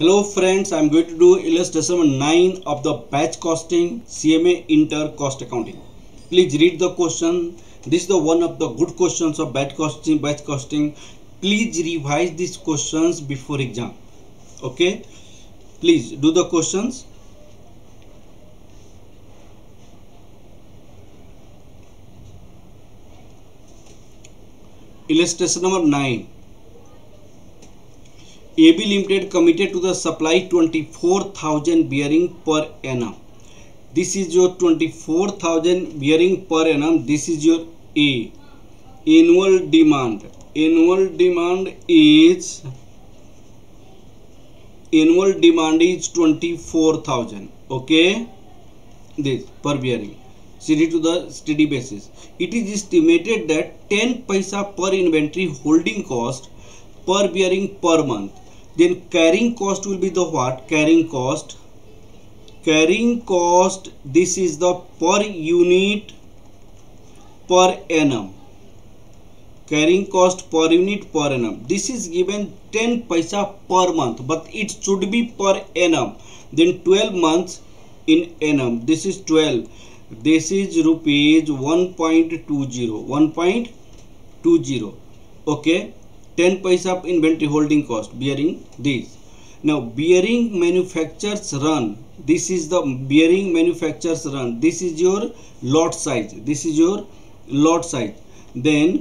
Hello friends, I am going to do illustration number 9 of the batch costing CMA Inter Cost Accounting. Please read the question. This is the one of the good questions of batch costing. Batch costing. Please revise these questions before exam. Okay. Please do the questions. Illustration number 9. AB Limited committed to the supply 24,000 bearing per annum. This is your 24,000 bearing per annum. This is your A. Annual demand. Annual demand is annual demand is 24,000. Okay. This per bearing. Steady to the steady basis. It is estimated that 10 paisa per inventory holding cost per bearing per month then carrying cost will be the what? Carrying cost. Carrying cost this is the per unit per annum. Carrying cost per unit per annum. This is given 10 paisa per month but it should be per annum. Then 12 months in annum. This is 12 this is rupees 1.20 1.20 okay ten paisa inventory holding cost bearing this now bearing manufacturers run this is the bearing manufacturers run this is your lot size this is your lot size then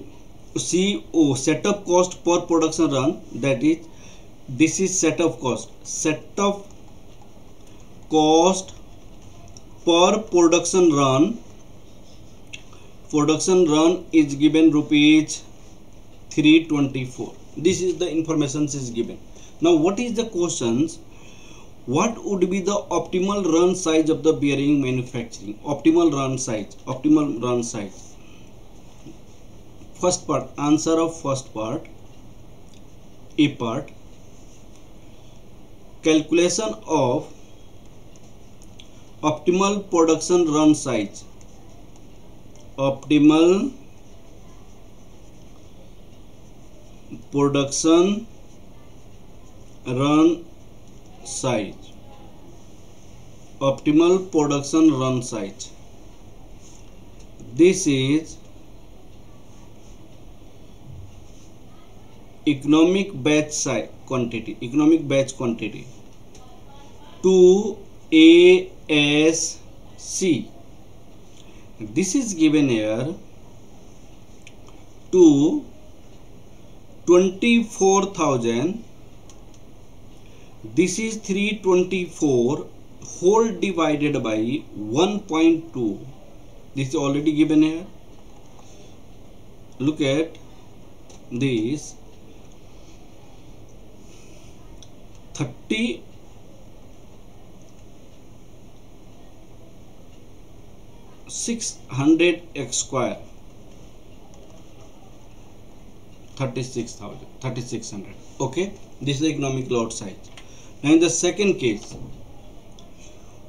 C O setup cost per production run that is this is setup cost setup cost per production run production run is given rupees 324 this is the information is given. Now what is the questions? What would be the optimal run size of the bearing manufacturing? Optimal run size optimal run size. First part answer of first part. A part. Calculation of optimal production run size. Optimal production run size optimal production run size this is economic batch size quantity economic batch quantity 2 ASC this is given here to 24000 this is 324 whole divided by 1.2 this is already given here. Look at this. 30 600 x square 36000 3600 okay? This is economic lot size. Now in the second case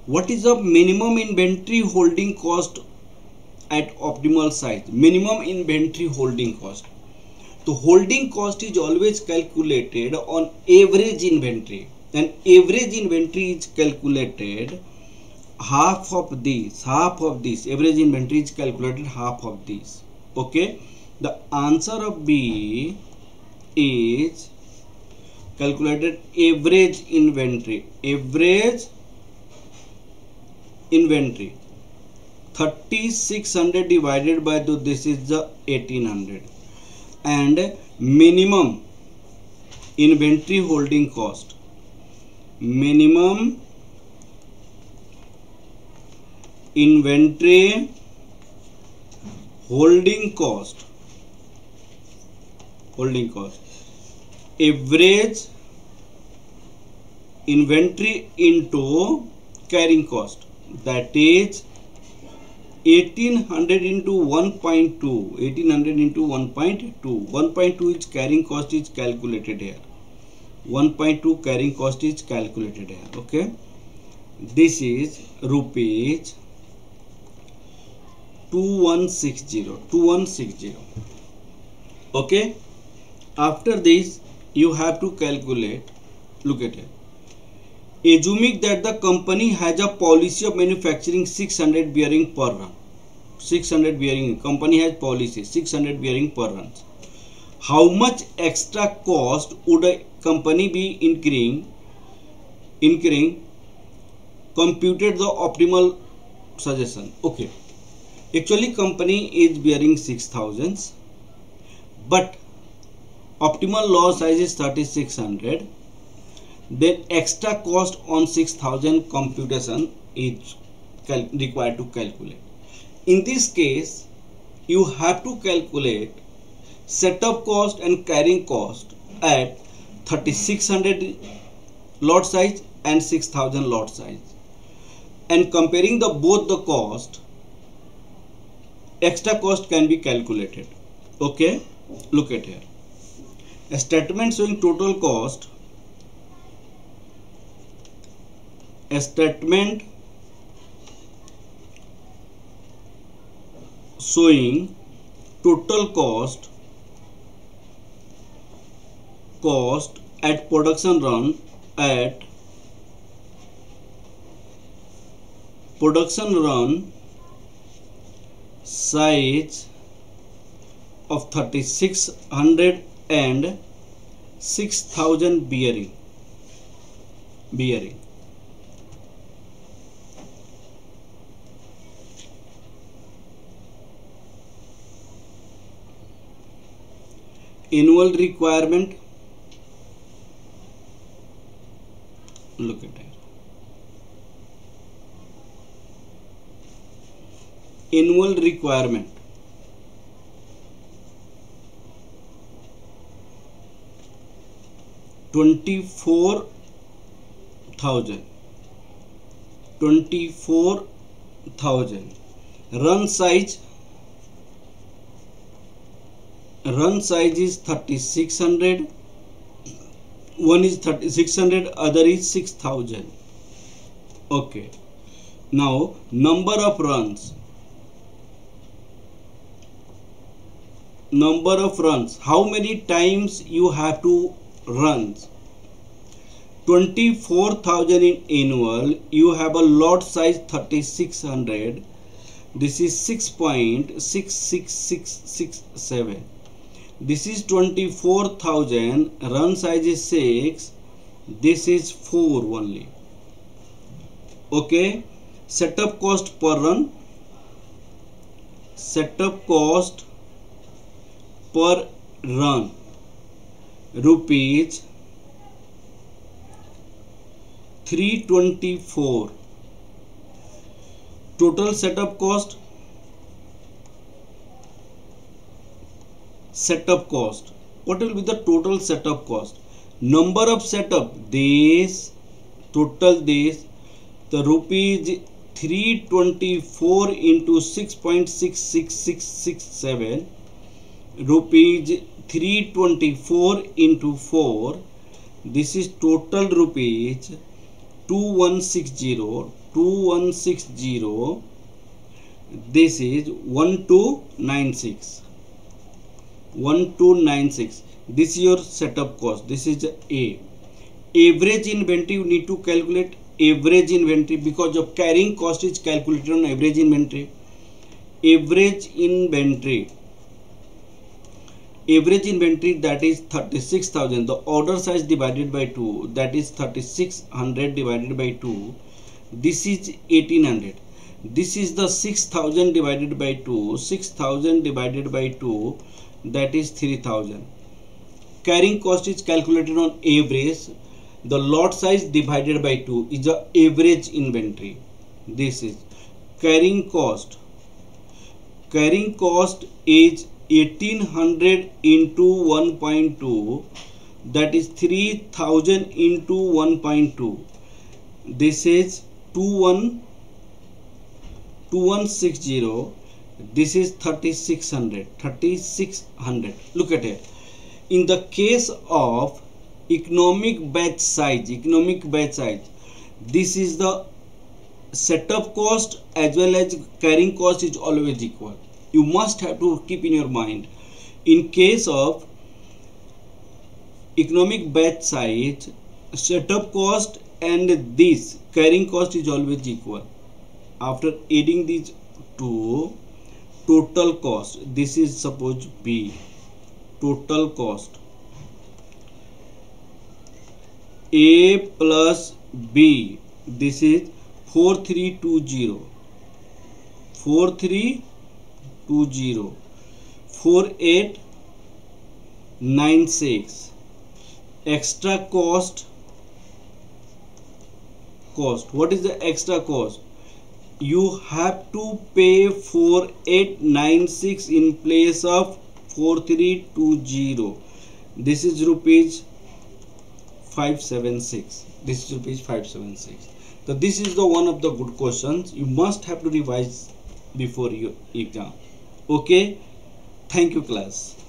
what is the minimum inventory holding cost at optimal size? Minimum inventory holding cost. The holding cost is always calculated on average inventory. And average inventory is calculated half of this half of this average inventory is calculated half of this. Okay the answer of B is calculated average inventory average inventory thirty six hundred divided by दो this is the eighteen hundred and minimum inventory holding cost minimum inventory holding cost holding cost average inventory into carrying cost that is 1800 into 1.2 1800 into 1.2 1.2 is carrying cost is calculated here 1.2 carrying cost is calculated here okay this is rupees 2160 2160 okay after this you have to calculate look at it. Assuming that the company has a policy of manufacturing 600 bearing per run. 600 bearing company has policy 600 bearing per run how much extra cost would a company be incurring incurring computed the optimal suggestion? Okay. Actually company is bearing 6000 but optimal lot size is 3600 then extra cost on 6000 computation is required to calculate. In this case you have to calculate setup cost and carrying cost at 3600 lot size and 6000 lot size. And comparing the both the cost extra cost can be calculated. Okay? Look at here a statement showing total cost. A statement showing total cost cost at production run at production run size of 3600 and six thousand bearing bearing annual requirement look at annual requirement twenty four thousand. Twenty four thousand. Run size run size is 3600 one is 3600 other is 6000 okay. Now number of runs. Number of runs. How many times you have to run 24000 in annual you have a lot size 3600 this is 6.66667 this is 24000 run size is 6 this is 4 only okay setup cost per run setup cost per run rupees three twenty four total setup cost setup cost what will be the total setup cost number of setup देश total देश the rupees three twenty four into six point six six six six seven rupees 324 into 4 this is total rupees 2160 2160 this is 1296 1296 this is your setup cost. This is a. Average inventory you need to calculate average inventory because of carrying cost is calculated on average inventory. Average inventory average inventory that is 36000 the order size divided by 2 that is 3600 divided by 2 this is 1800 this is the 6000 divided by 2 6000 divided by 2 that is 3000 carrying cost is calculated on average. The lot size divided by 2 is the average inventory. This is carrying cost. Carrying cost is 1800 into 1.2 that is 3000 into 1.2 this is 21 2160 this is 3600 3600 look at it. In the case of economic batch size economic batch size this is the setup cost as well as carrying cost is always equal you must have to keep in your mind in case of economic batch size setup cost and this carrying cost is always equal. After adding these two total cost this is suppose b total cost. A plus b this is 4320 4320 4896 extra cost cost. What is the extra cost? You have to pay 4896 in place of 4320 this is rupees 576 this is rupees 576 so this is the one of the good questions. You must have to revise before your exam okay? Thank you class